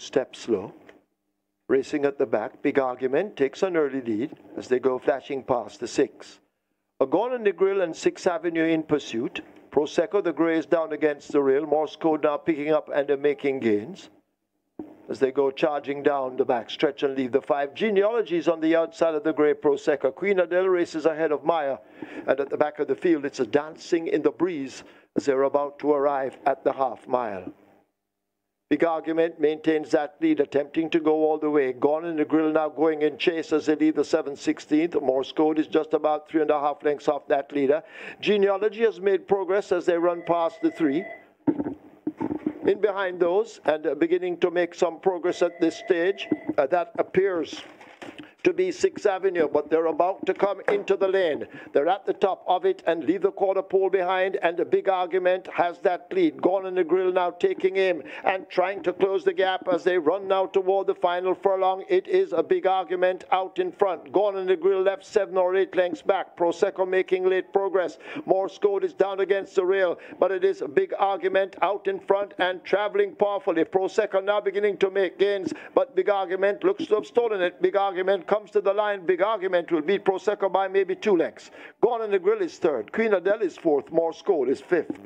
step slow. Racing at the back, big argument, takes an early lead as they go flashing past the six. A Gone on the Grill and Sixth Avenue in pursuit. Prosecco, the grey is down against the rail. Morse code now picking up and are making gains as they go charging down the back stretch and leave the five. Genealogies on the outside of the grey Prosecco. Queen Adele races ahead of Maya. And at the back of the field, it's a dancing in the breeze as they're about to arrive at the half mile. Big argument maintains that lead, attempting to go all the way. Gone in the grill now going in chase as they lead the 716th. Morse code is just about three and a half lengths off that leader. Genealogy has made progress as they run past the three in behind those and uh, beginning to make some progress at this stage. Uh, that appears to be 6th Avenue, but they're about to come into the lane. They're at the top of it and leave the quarter pole behind, and a big argument has that lead. Gone in the grill now taking aim and trying to close the gap as they run now toward the final furlong. It is a big argument out in front. Gone in the grill left seven or eight lengths back. Prosecco making late progress. Morse code is down against the rail, but it is a big argument out in front and traveling powerfully. Prosecco now beginning to make gains, but big argument looks to have stolen it. Big argument comes to the line, big argument will beat Prosecco by maybe two lengths. Gone in the Grill is third. Queen Adele is fourth. Morse Code is fifth.